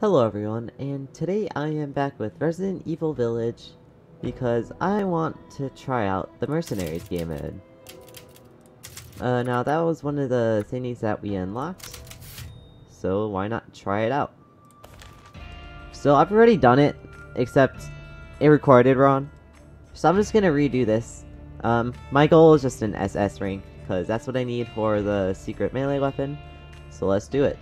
Hello everyone, and today I am back with Resident Evil Village because I want to try out the Mercenaries game mode. Uh, now that was one of the things that we unlocked, so why not try it out? So I've already done it, except it recorded wrong, so I'm just gonna redo this. Um, my goal is just an SS rank, because that's what I need for the secret melee weapon, so let's do it.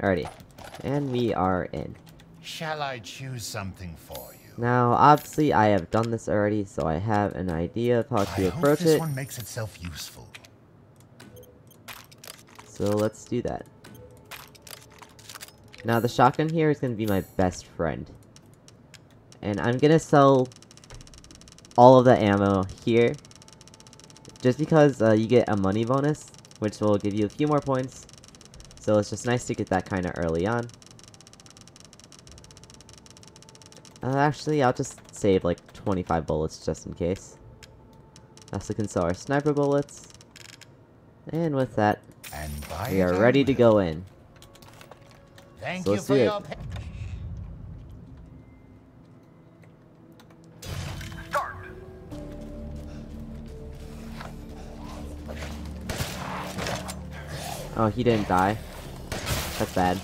Alrighty. And we are in. Shall I choose something for you? Now, obviously, I have done this already, so I have an idea of how to I to hope this it. one makes itself useful. So let's do that. Now, the shotgun here is going to be my best friend. And I'm going to sell all of the ammo here. Just because uh, you get a money bonus, which will give you a few more points. So it's just nice to get that kind of early on. Uh, actually, I'll just save like 25 bullets just in case. Can sell our sniper bullets. And with that, And we are ready to go in. Thank So you let's for do it. your pa- Start. Oh, he didn't die. That's bad.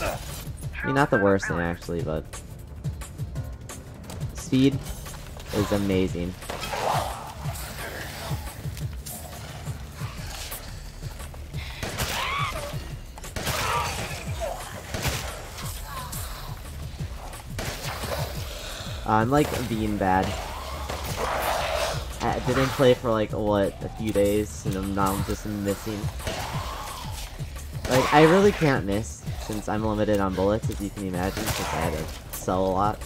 I mean, not the worst thing actually, but speed is amazing. Uh, I'm like being bad. I didn't play for like what a few days, and I'm just missing. Like I really can't miss since I'm limited on bullets, as you can imagine, since I had to sell a lot.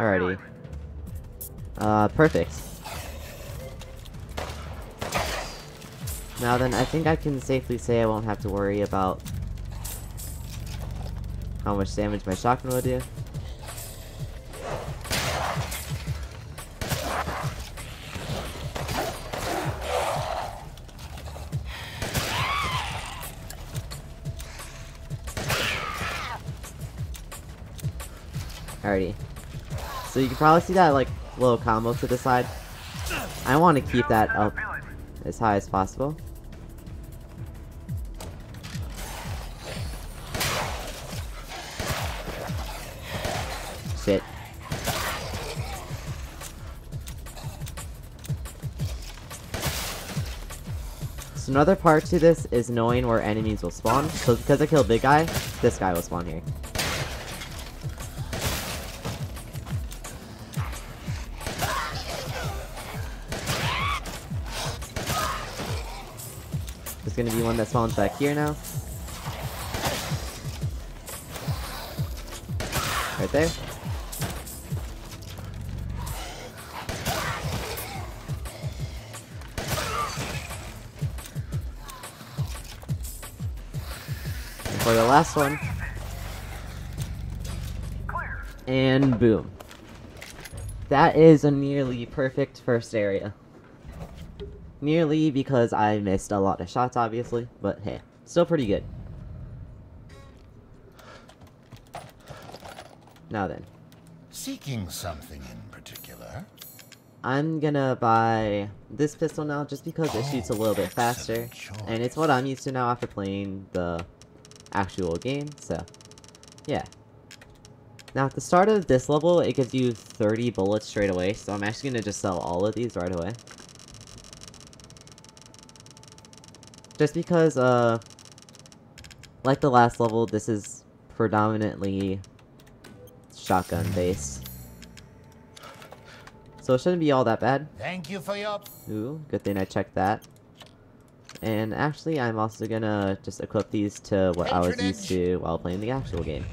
Alrighty. Uh, perfect. Now then, I think I can safely say I won't have to worry about how much damage my shotgun will do. You can probably see that like little combo to the side. I want to keep that up as high as possible. Shit. So another part to this is knowing where enemies will spawn. So because I killed big guy, this guy will spawn here. There's one that spawns back here now. Right there. And for the last one, and boom. That is a nearly perfect first area. Nearly because I missed a lot of shots, obviously, but hey, still pretty good. Now then, Seeking something in particular? I'm gonna buy this pistol now just because it shoots a little bit faster, and it's what I'm used to now after playing the actual game, so yeah. Now at the start of this level, it gives you 30 bullets straight away, so I'm actually gonna just sell all of these right away. Just because, uh, like the last level, this is predominantly shotgun based. So it shouldn't be all that bad. Thank you for your... Ooh, good thing I checked that. And actually, I'm also gonna just equip these to what I was used to while playing the actual game.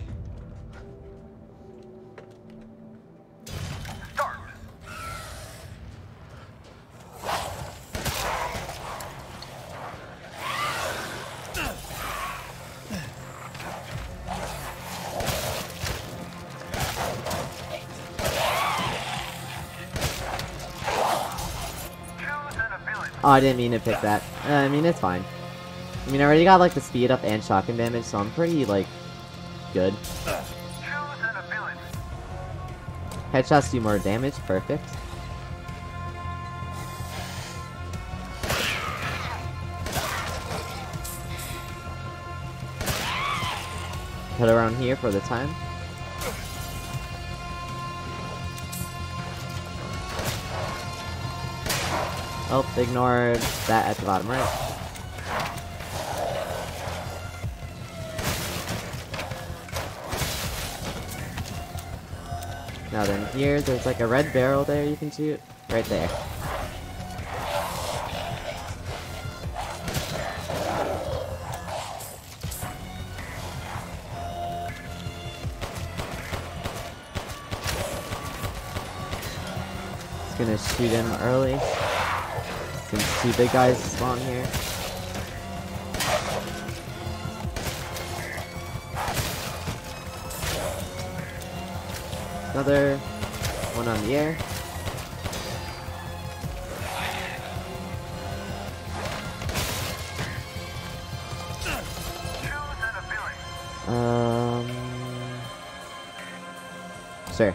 Oh, I didn't mean to pick that. Uh, I mean, it's fine. I mean, I already got, like, the speed up and shotgun damage, so I'm pretty, like, good. Headshots do more damage, perfect. Head around here for the time. Oh, ignored that at the bottom right. Now then, here, there's like a red barrel there you can shoot. Right there. Just gonna shoot him early. Two big guys spawn here. Another one on the air. Um, sure.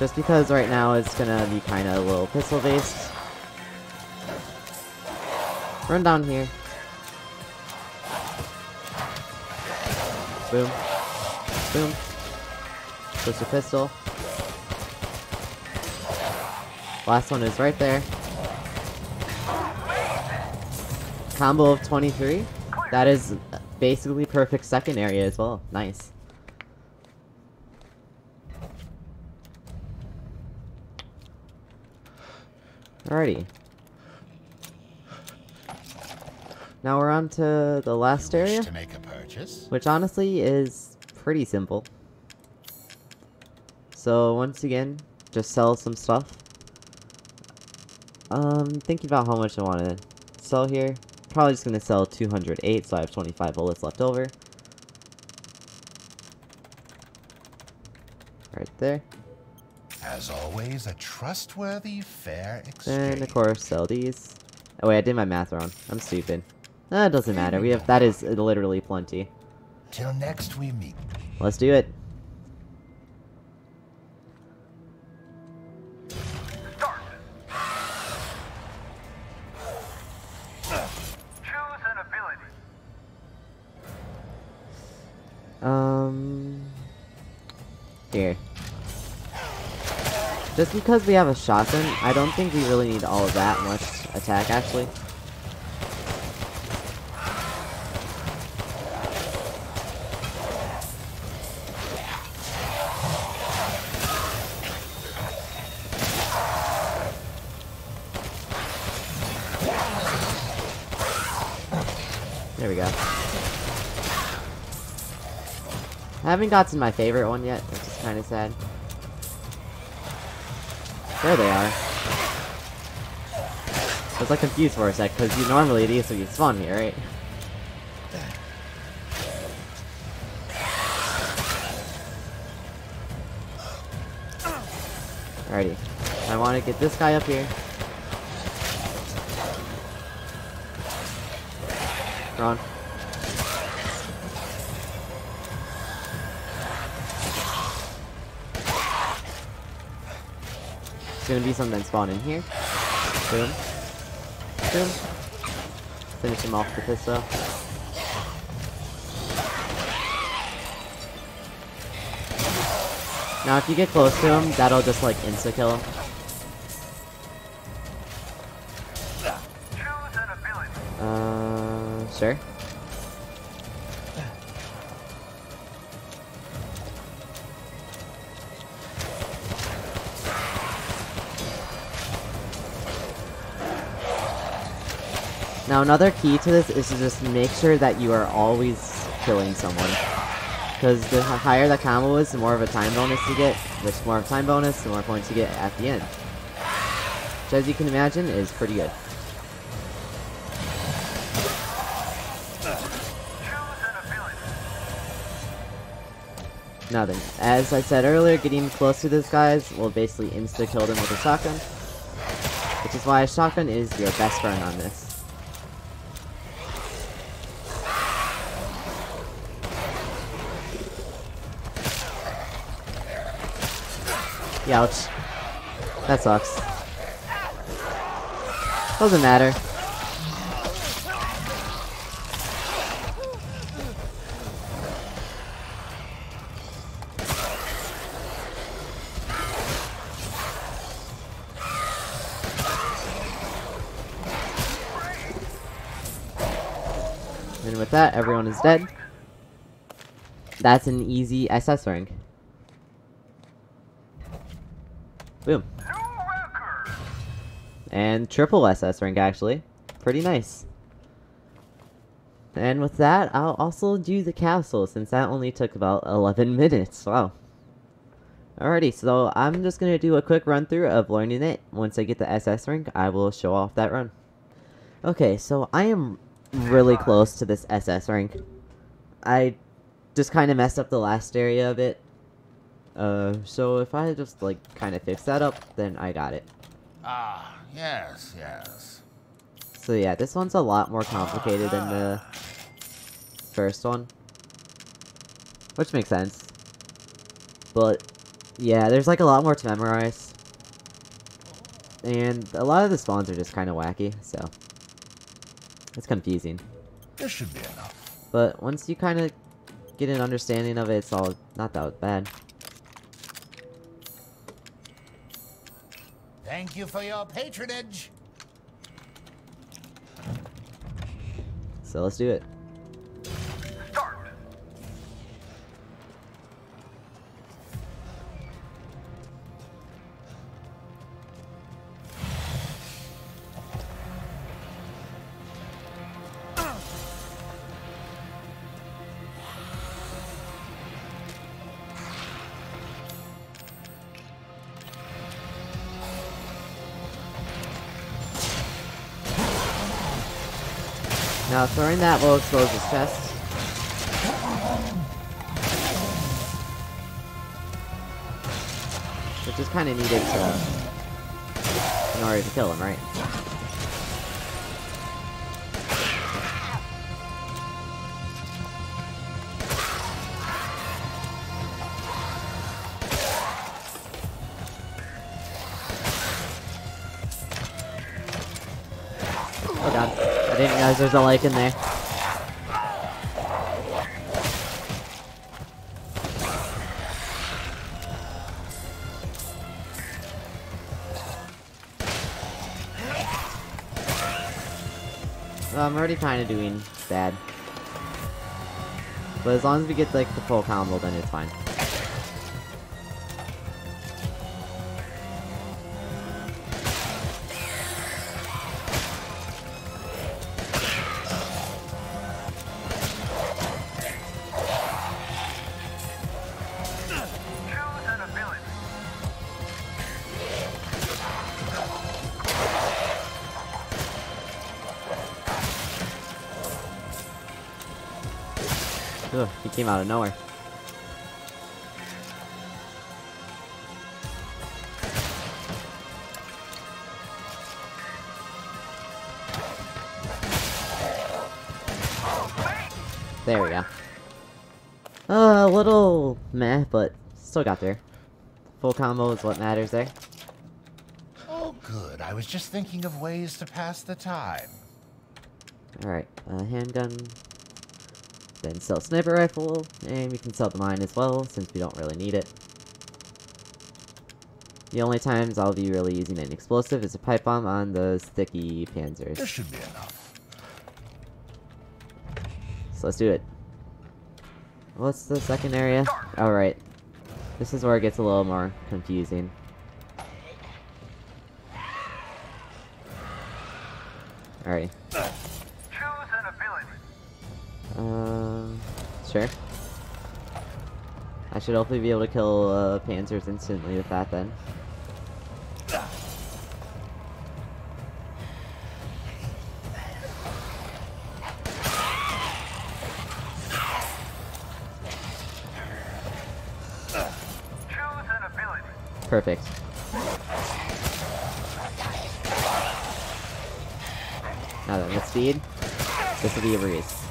Just because right now it's gonna be kind of a little pistol based. Run down here. Boom. Boom. Push your pistol. Last one is right there. Combo of 23. That is basically perfect second area as well. Nice. Alrighty. Now we're on to the last area, to make a purchase? which honestly is pretty simple. So once again, just sell some stuff. Um, thinking about how much I want to sell here. Probably just gonna sell 208, so I have 25 bullets left over. Right there. As always, a trustworthy, fair exchange. And of course sell these. Oh wait, I did my math wrong. I'm stupid. That doesn't matter. We have that is literally plenty. Till next we meet. Let's do it. Start. Choose an ability. Um, here. Just because we have a shotgun, I don't think we really need all of that much attack, actually. There we go. I haven't gotten my favorite one yet, which is kind of sad. There they are. I was like confused for a sec, because you normally these would spawn here, right? Alrighty. I want to get this guy up here. Ron. It's gonna be something that spawn in here. Boom. Boom. Finish him off with this though. Now if you get close to him, that'll just like insta-kill him. Now Now another key to this is to just make sure that you are always killing someone. Because the higher the combo is, the more of a time bonus you get, which more of a time bonus, the more points you get at the end. Which as you can imagine is pretty good. Now then, as I said earlier, getting close to these guys will basically insta-kill them with a shotgun. Which is why a shotgun is your best friend on this. Youch. That sucks. Doesn't matter. That, everyone is dead. That's an easy SS rank. Boom. And triple SS rank, actually. Pretty nice. And with that, I'll also do the castle, since that only took about 11 minutes. Wow. Alrighty, so I'm just gonna do a quick run through of learning it. Once I get the SS rank, I will show off that run. Okay, so I am really close to this SS rank. I just kind of messed up the last area of it. Uh, so if I just, like, kind of fix that up, then I got it. Ah, yes, yes. So yeah, this one's a lot more complicated than the first one. Which makes sense. But, yeah, there's like a lot more to memorize. And a lot of the spawns are just kind of wacky, so... It's confusing. This should be enough. But once you kind of get an understanding of it, it's all not that bad. Thank you for your patronage. So let's do it. Now throwing that will expose his chest. Which is kind of needed to... in order to kill him, right? I there's a like in there. I'm already kind of doing bad. But as long as we get like the full combo, then it's fine. Came out of nowhere. There we go. Uh, a little meh, but still got there. Full combo is what matters there. Oh, good. I was just thinking of ways to pass the time. Alright, uh, handgun. Then sell sniper rifle, and we can sell the mine as well, since we don't really need it. The only times I'll be really using an explosive is a pipe bomb on the sticky panzers. This should be enough. So let's do it. What's the second area? Alright. This is where it gets a little more confusing. Alright. Sure. I should hopefully be able to kill uh, Panzers instantly with that then. Perfect. Now then, with speed, this will be a breeze.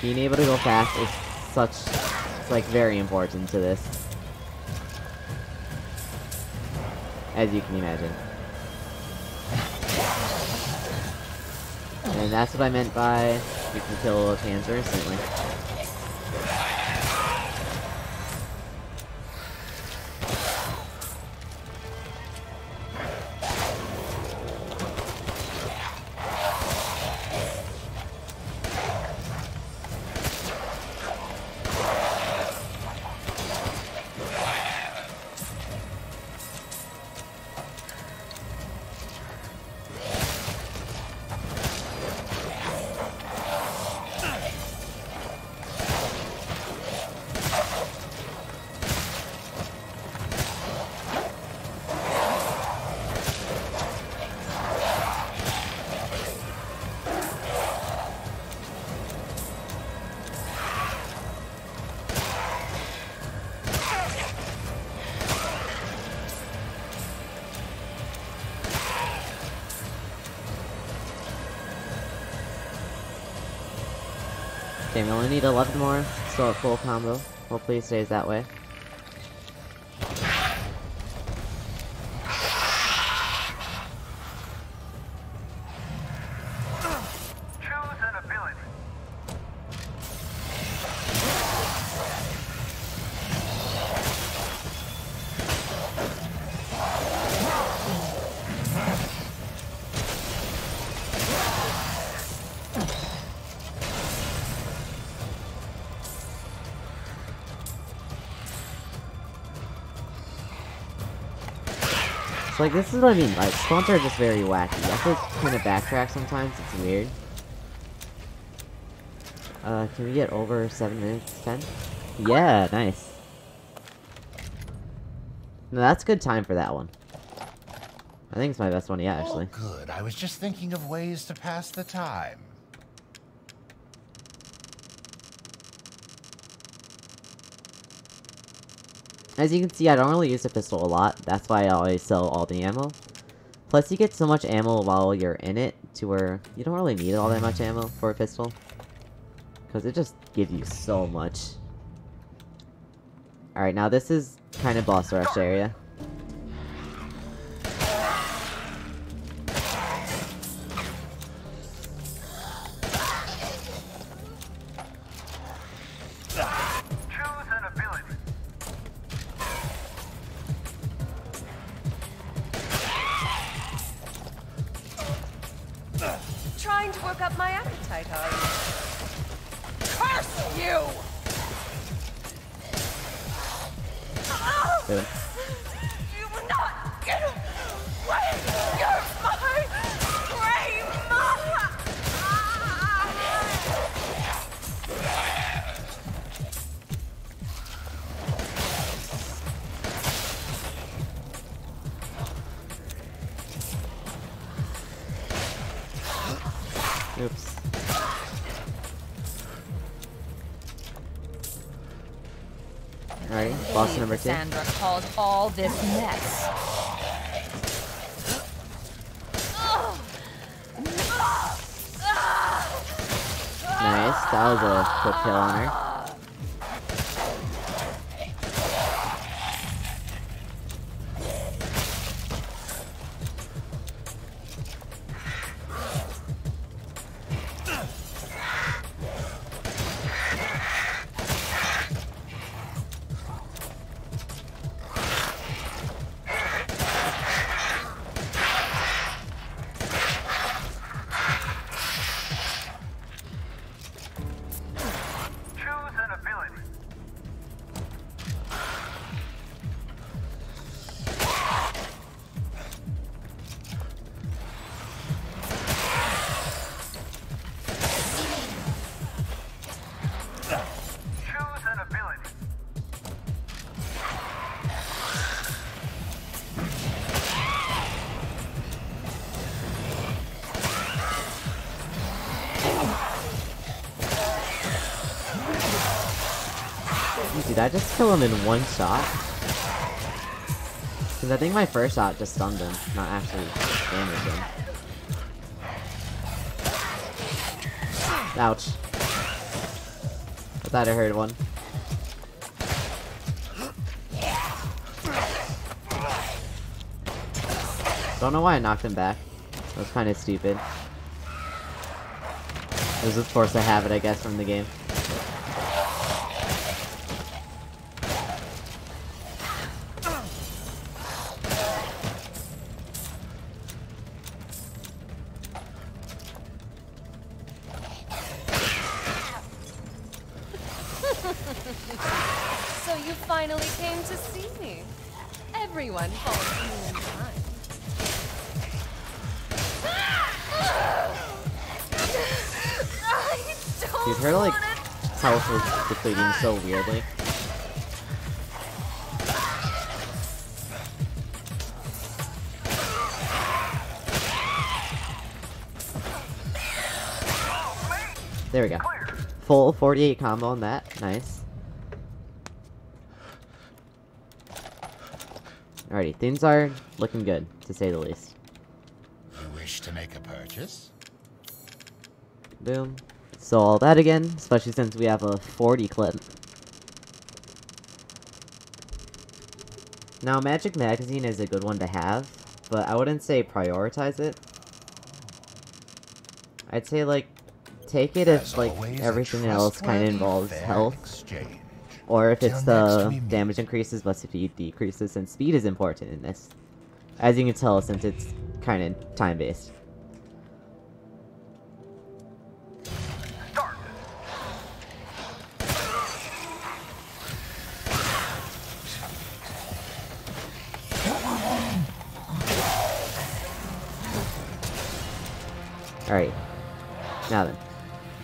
Being able to go fast is such, it's like very important to this. As you can imagine. And that's what I meant by you can kill a Panzer instantly. We only need 11 more, still at full combo. Hopefully it stays that way. So like, this is what I mean, like, spawns are just very wacky. I feel to kind of backtrack sometimes, it's weird. Uh, can we get over 7 minutes, 10? Yeah, nice. No, that's good time for that one. I think it's my best one yet, actually. Oh, good. I was just thinking of ways to pass the time. As you can see, I don't really use the pistol a lot. That's why I always sell all the ammo. Plus, you get so much ammo while you're in it, to where you don't really need all that much ammo for a pistol. Because it just gives you so much. Alright, now this is kind of boss rush area. Sandra caused all this mess. Nice, that was a quick kill on her. Did I just kill him in one shot? Because I think my first shot just stunned him, not actually damaged him. Ouch. I thought I heard one. Don't know why I knocked him back. That was kind of stupid. It was just forced to have it, I guess, from the game. Dude, her like health was depleting so weirdly. There we go. Full 48 combo on that. Nice. Alrighty, things are looking good, to say the least. You wish to make a purchase? Boom. So all that again, especially since we have a 40 clip. Now, Magic Magazine is a good one to have, but I wouldn't say prioritize it. I'd say, like, take it As if, like, everything else kind of involves health, Exchange. or if it's Till the damage increases but speed decreases, and speed is important in this. As you can tell, since it's kind of time-based.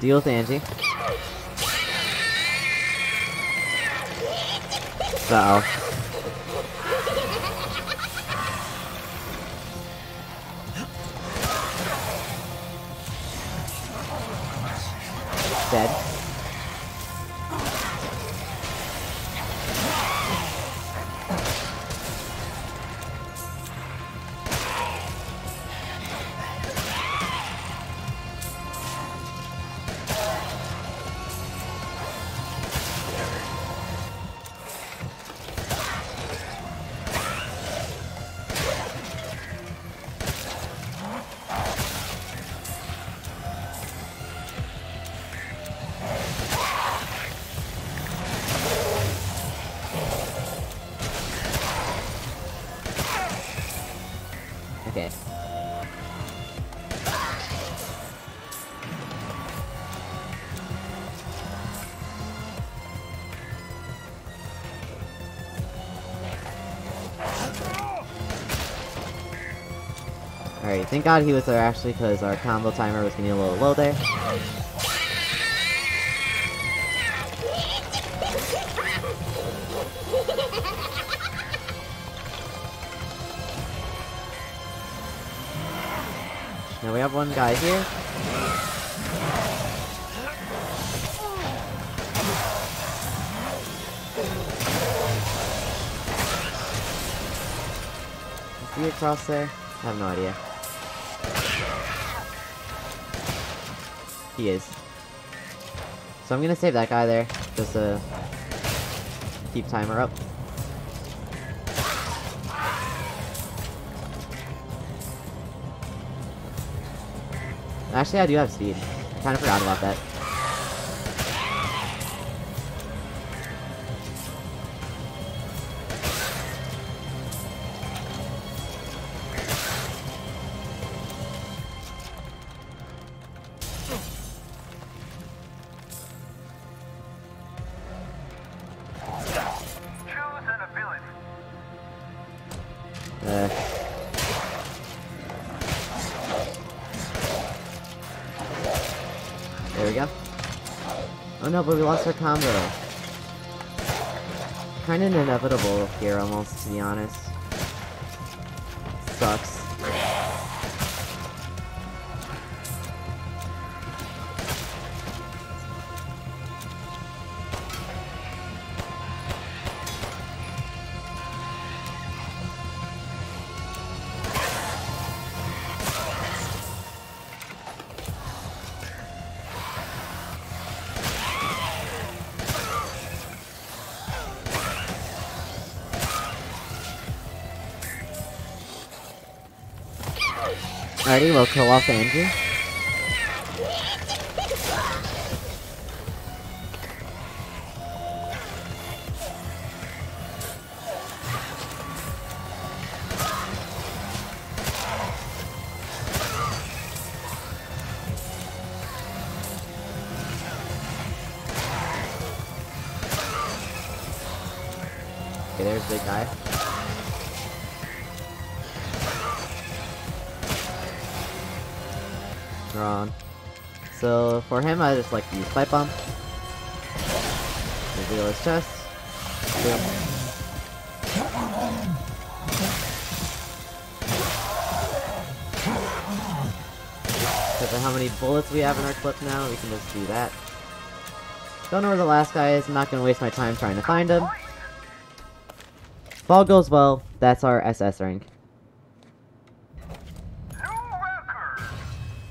Deal with Angie. Uh oh. Dead. Thank god he was there actually, because our combo timer was getting a little low there. Now we have one guy here. Is he across there? I have no idea. He is. So I'm gonna save that guy there, just to keep timer up. Actually, I do have speed. Kinda forgot about that. No, but we lost our combo. Kinda inevitable here, almost, to be honest. Sucks. Alrighty, we'll kill off Andrew. Just like to use pipe bomb. Reveal his chest. Boom. Because of how many bullets we have in our clip now, we can just do that. Don't know where the last guy is. I'm not gonna waste my time trying to find him. If all goes well, that's our SS rank.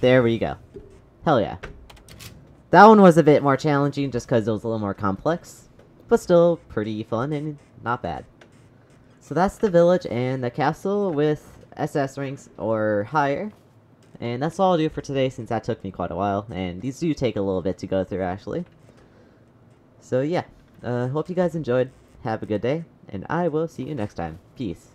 There we go. Hell yeah. That one was a bit more challenging just because it was a little more complex, but still pretty fun and not bad. So that's the village and the castle with SS ranks or higher. And that's all I'll do for today since that took me quite a while, and these do take a little bit to go through actually. So yeah, uh, hope you guys enjoyed, have a good day, and I will see you next time. Peace.